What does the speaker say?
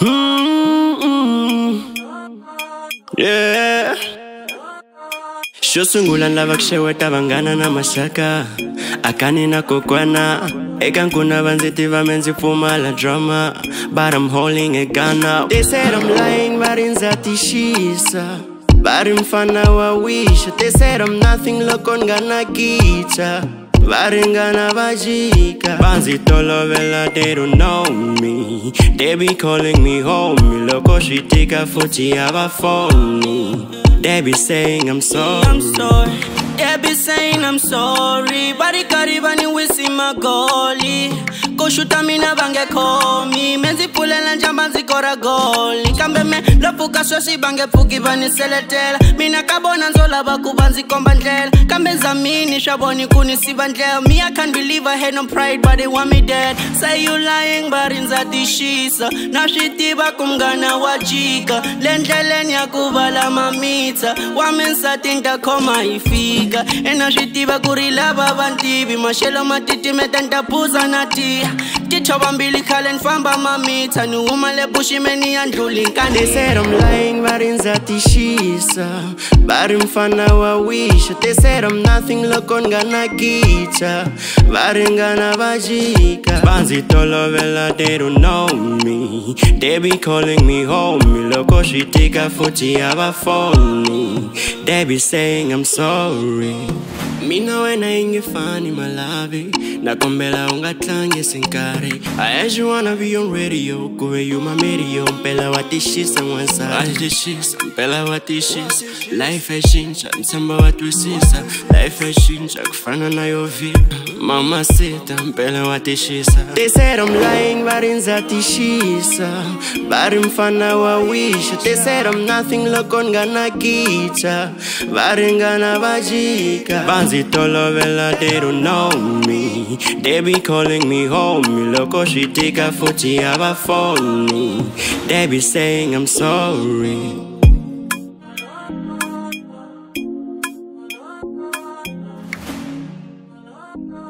Mm-mm. Yeah. xo sungula ni lava xeweta vanghana na maxaka. Akani na kokwana. Eka tiva me ndzi pfumala drama. But I'm holding a gun now they said I'm lying va ri ndza tixisa va ri mfana wa they said I'm nothing. Loko ni nga na va ringana va jika va ndzi tolovela they don't know me they be calling me home loko swi tika futhi a va foni they be saying I'm sorry I'm sorry. They be saying I'm sorry. Bari karibani wisi magoli. kushuta mina vangekhomi mi ndzi pfulela njamba ndzi kora goli. Kambe mi lo pfuka sweswi va nge pfuki va ni seletela. Mina ka vona ndzo lava ku va ndzi komba ndlela. Kambe zamini swa voni ku ni siva ndlela. Me i can believe i had no pride but they want me dead. Say you lying va rindza tixisa na swi tiva ku mngana wa jika. Le ndleleni ya ku vala mamitsa wa minsati ni ta khoma hi fika e na swi tiva ku ri lava va ntivi maxelo ma titimeta ni ta phuza na tiya mamita. Ni huma le bushimeni ya ndluli nkani. They said I'm lying, va ri ndza tixisa va ri mfana wa wisha they said I'm nothing loko nga na gicha va ringana va jika va ndzi tolovela they don't know me. They be calling me home loko swi tika futhi a va foni they be saying I'm sorry mina wena yi nge fani malavi. Nakombela u nga tlangi sinkarhi i actually wanna be on radio kuve you my radio mpela wa tixisa n'wansatixisa mpela wa tixisa life ya cinca ntshemba wa twisisa life ya cinca ku fana na yo vila mama sita mpela wa tixisa they said I'm lying va ri ndza tixisa va ri mfana wa wisha they said I'm nothing loko ni nga na gicha va ringana va jika Cause it all over, they don't know me. They be calling me homie. Look she take a footy, have a phone. They be saying I'm sorry. no.